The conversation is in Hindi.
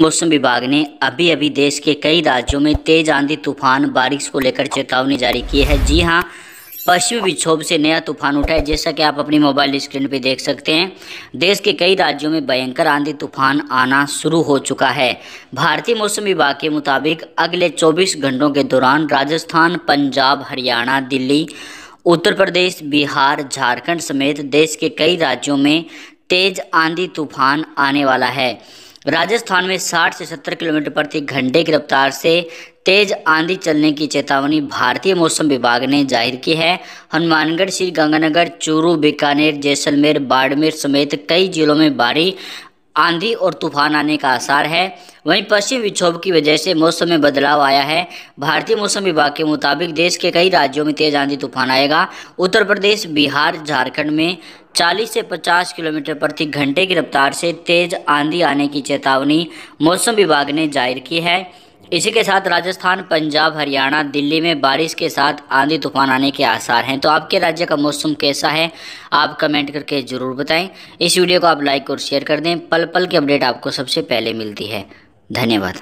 मौसम विभाग ने अभी अभी देश के कई राज्यों में तेज आंधी तूफ़ान बारिश को लेकर चेतावनी जारी की है। जी हाँ पश्चिमी विक्षोभ से नया तूफ़ान उठा है जैसा कि आप अपनी मोबाइल स्क्रीन पर देख सकते हैं। देश के कई राज्यों में भयंकर आंधी तूफ़ान आना शुरू हो चुका है। भारतीय मौसम विभाग के मुताबिक, अगले 24 घंटों के दौरान राजस्थान, पंजाब, हरियाणा, दिल्ली, उत्तर प्रदेश, बिहार, झारखंड समेत देश के कई राज्यों में तेज आंधी तूफ़ान आने वाला है। राजस्थान में 60 से 70 किलोमीटर प्रति घंटे की रफ्तार से तेज आंधी चलने की चेतावनी भारतीय मौसम विभाग ने ज़ाहिर की है। हनुमानगढ़ श्री गंगानगर चूरू, बीकानेर, जैसलमेर, बाड़मेर समेत कई जिलों में भारी आंधी और तूफ़ान आने का आसार है। वहीं पश्चिम विक्षोभ की वजह से मौसम में बदलाव आया है। भारतीय मौसम विभाग के मुताबिक देश के कई राज्यों में तेज आंधी तूफ़ान आएगा। उत्तर प्रदेश, बिहार, झारखंड में 40 से 50 किलोमीटर प्रति घंटे की रफ्तार से तेज आंधी आने की चेतावनी मौसम विभाग ने ज़ाहिर की है। इसी के साथ राजस्थान, पंजाब, हरियाणा, दिल्ली में बारिश के साथ आंधी तूफ़ान आने के आसार हैं। तो आपके राज्य का मौसम कैसा है, आप कमेंट करके ज़रूर बताएँ। इस वीडियो को आप लाइक और शेयर कर दें। पल पल की अपडेट आपको सबसे पहले मिलती है। धन्यवाद।